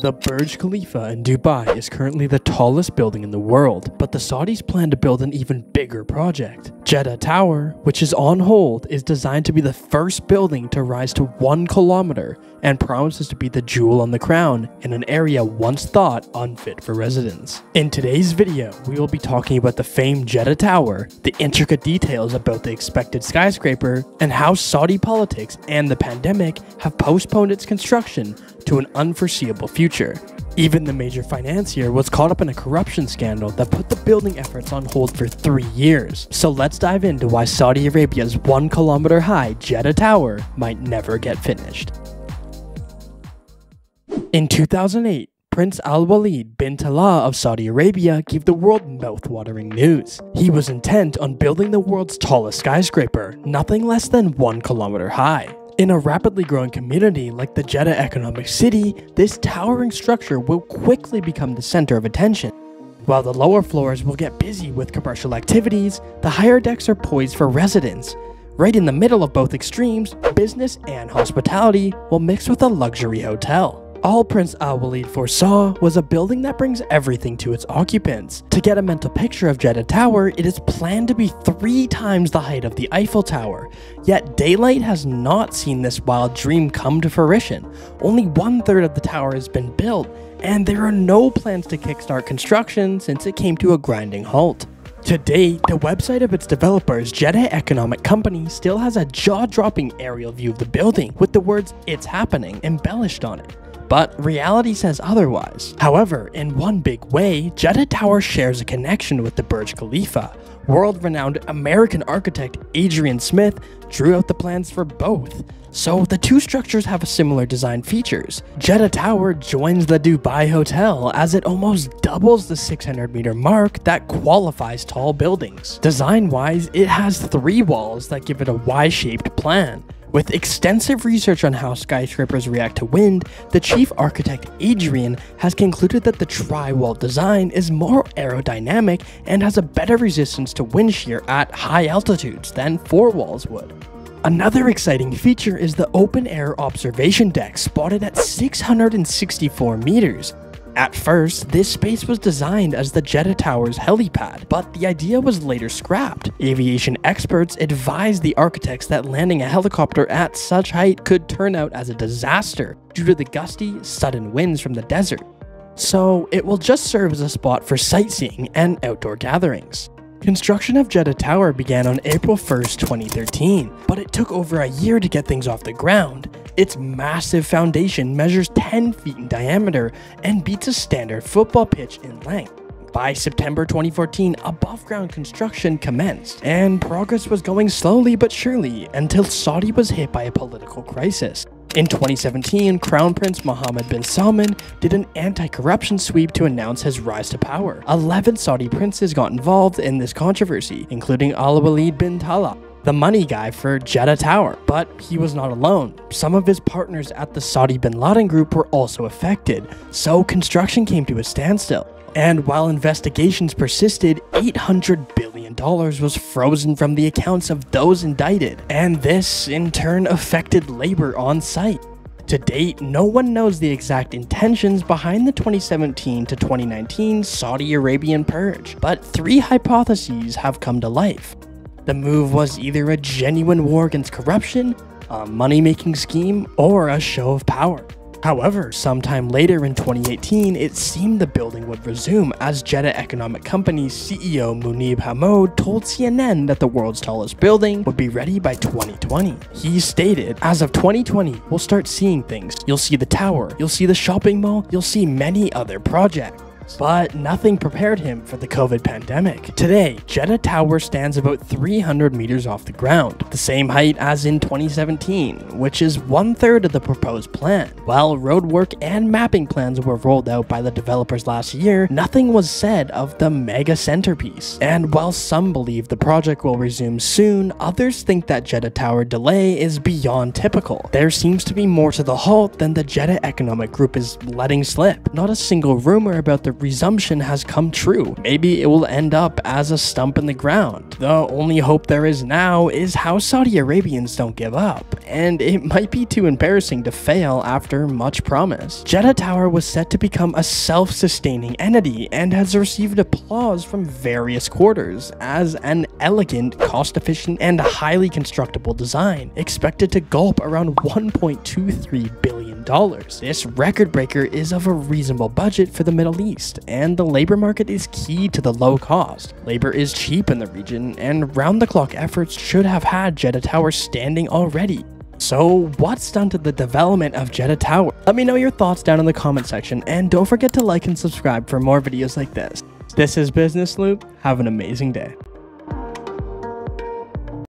The Burj Khalifa in Dubai is currently the tallest building in the world, but the Saudis plan to build an even bigger project. Jeddah Tower, which is on hold, is designed to be the first building to rise to one kilometer and promises to be the jewel on the crown in an area once thought unfit for residents. In today's video, we will be talking about the famed Jeddah Tower, the intricate details about the expected skyscraper, and how Saudi politics and the pandemic have postponed its construction to an unforeseeable future. Even the major financier was caught up in a corruption scandal that put the building efforts on hold for three years. So let's dive into why Saudi Arabia's one kilometer high Jeddah Tower might never get finished. In 2008, Prince Al Walid bin Talal of Saudi Arabia gave the world mouth-watering news. He was intent on building the world's tallest skyscraper, nothing less than one kilometer high. In a rapidly growing community like the Jeddah Economic City, this towering structure will quickly become the center of attention. While the lower floors will get busy with commercial activities, the higher decks are poised for residents. Right in the middle of both extremes, business and hospitality will mix with a luxury hotel. All Prince Al Walid foresaw was a building that brings everything to its occupants. To get a mental picture of Jeddah Tower, it is planned to be three times the height of the Eiffel Tower. Yet daylight has not seen this wild dream come to fruition. Only one third of the tower has been built, and there are no plans to kickstart construction since it came to a grinding halt. To date, the website of its developers, Jeddah Economic Company, still has a jaw-dropping aerial view of the building with the words, It's Happening, embellished on it but reality says otherwise. However, in one big way, Jeddah Tower shares a connection with the Burj Khalifa. World-renowned American architect Adrian Smith drew out the plans for both. So the two structures have similar design features. Jeddah Tower joins the Dubai Hotel as it almost doubles the 600 meter mark that qualifies tall buildings. Design-wise, it has three walls that give it a Y-shaped plan. With extensive research on how skyscrapers react to wind, the chief architect Adrian has concluded that the tri-wall design is more aerodynamic and has a better resistance to wind shear at high altitudes than four walls would. Another exciting feature is the open air observation deck spotted at 664 meters, at first, this space was designed as the Jeddah Tower's helipad, but the idea was later scrapped. Aviation experts advised the architects that landing a helicopter at such height could turn out as a disaster due to the gusty, sudden winds from the desert. So it will just serve as a spot for sightseeing and outdoor gatherings. Construction of Jeddah Tower began on April 1st, 2013, but it took over a year to get things off the ground. Its massive foundation measures 10 feet in diameter and beats a standard football pitch in length. By September 2014, above ground construction commenced, and progress was going slowly but surely until Saudi was hit by a political crisis. In 2017, Crown Prince Mohammed bin Salman did an anti-corruption sweep to announce his rise to power. 11 Saudi princes got involved in this controversy, including Al Walid bin Talal, the money guy for Jeddah Tower. But he was not alone. Some of his partners at the Saudi bin Laden group were also affected, so construction came to a standstill. And while investigations persisted, $800 billion was frozen from the accounts of those indicted, and this in turn affected labor on site. To date, no one knows the exact intentions behind the 2017 to 2019 Saudi Arabian purge, but three hypotheses have come to life. The move was either a genuine war against corruption, a money-making scheme, or a show of power. However, sometime later in 2018, it seemed the building would resume as Jeddah Economic Company's CEO Mounib Hammoud told CNN that the world's tallest building would be ready by 2020. He stated, as of 2020, we'll start seeing things. You'll see the tower, you'll see the shopping mall, you'll see many other projects but nothing prepared him for the COVID pandemic. Today, Jeddah Tower stands about 300 meters off the ground, the same height as in 2017, which is one third of the proposed plan. While roadwork and mapping plans were rolled out by the developers last year, nothing was said of the mega centerpiece. And while some believe the project will resume soon, others think that Jeddah Tower delay is beyond typical. There seems to be more to the halt than the Jeddah Economic Group is letting slip. Not a single rumor about the resumption has come true. Maybe it will end up as a stump in the ground. The only hope there is now is how Saudi Arabians don't give up, and it might be too embarrassing to fail after much promise. Jeddah Tower was set to become a self-sustaining entity and has received applause from various quarters as an elegant, cost-efficient, and highly constructible design, expected to gulp around 1.23 billion dollars. This record breaker is of a reasonable budget for the Middle East, and the labor market is key to the low cost. Labor is cheap in the region, and round-the-clock efforts should have had Jeddah Tower standing already. So, what stunted the development of Jeddah Tower? Let me know your thoughts down in the comment section, and don't forget to like and subscribe for more videos like this. This is Business Loop. Have an amazing day.